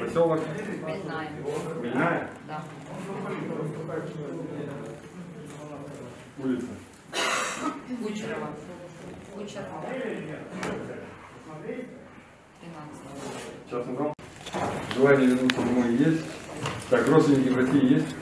Поселок Не. Мельная, Да. улица. Кучерова. Кучерова. 13. Сейчас назовем. Желание вернуться домой есть. Так, родственники в России есть?